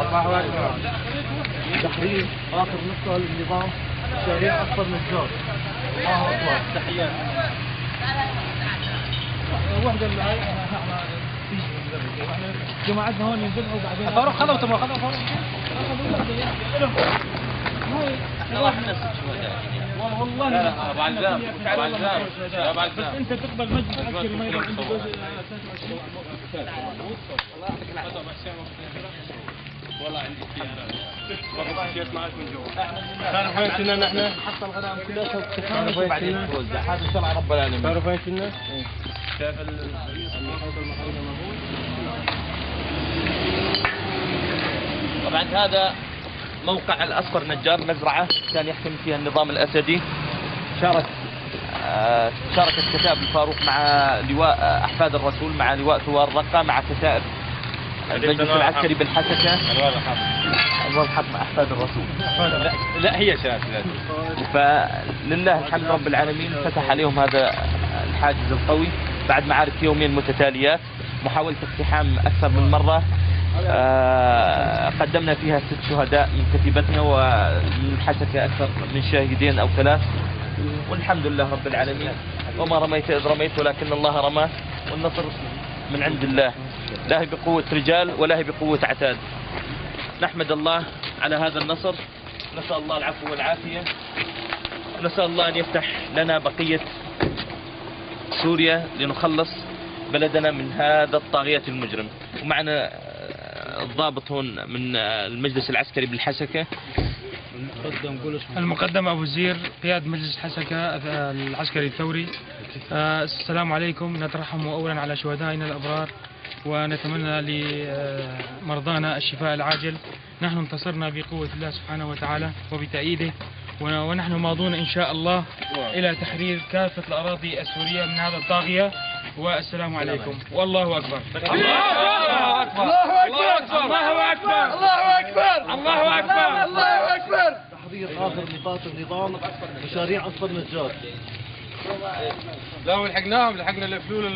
الله اكبر تحرير آخر نقطة للنظام. شريعه اصفر نجار الله أكبر. تحيات الوحده اللي هاي. جماعتنا هون ينزلوا بعدين فاروق خذوا تمر خذوا فاروق إحنا راح ننسى شهداء والله لا ابو عزام ابو عزام بس أنت تقبل مجلس عسكري ما يبقى عنده جزء والله عندي سيارة معك من جوا. تعرف وين كنا نحن؟ حتى الغنم كلها تعرف وين كنا؟ هذا شرع رب العالمين. تعرف وين كنا؟ شايف ال طبعا هذا موقع الأصفر نجار مزرعة كان يحكم فيها النظام الأسدي. شارك آه، شاركت كتائب الفاروق مع لواء آه، أحفاد الرسول مع لواء ثوار رقة مع كتائب المجلس العسكري بالحسكة. انوار الحافظ أنوار الحق مع أحفاد الرسول. لا لا هي لازم فلله الحمد رب العالمين فتح عليهم هذا الحاجز القوي بعد معارك يومين متتاليات. محاولة اقتحام أكثر من مرة. آه، قدمنا فيها ست شهداء من كتيبتنا ومن حسكة أكثر من شاهدين أو ثلاث. والحمد لله رب العالمين. وما رميت إذ رميت ولكن الله رمى والنصر من عند الله. لا هي بقوة رجال ولا هي بقوة عتاد. نحمد الله على هذا النصر. نسأل الله العفو والعافية. نسأل الله أن يفتح لنا بقية سوريا لنخلص بلدنا من هذا الطاغية المجرم. ومعنا آه، الضابط هون من آه، المجلس العسكري بالحسكة. المقدم أبو زير قيادة مجلس حسكة آه، العسكري الثوري. السلام عليكم. نترحم أولا على شهدائنا الأبرار. ونتمنى لمرضانا الشفاء العاجل. نحن انتصرنا بقوة الله سبحانه وتعالى وبتأييده ون- ونحن ماضون إن شاء الله إلى تحرير كافة الأراضي السورية من هذا الطاغية. والسلام عليكم. والله أكبر. الله أكبر. الله أكبر. الله أكبر. الله أكبر. الله أكبر. الله أكبر. تحضير آخر نقاط النظام. مشاريع أصفر نجار. لا ولحقناهم لحقنا الفلول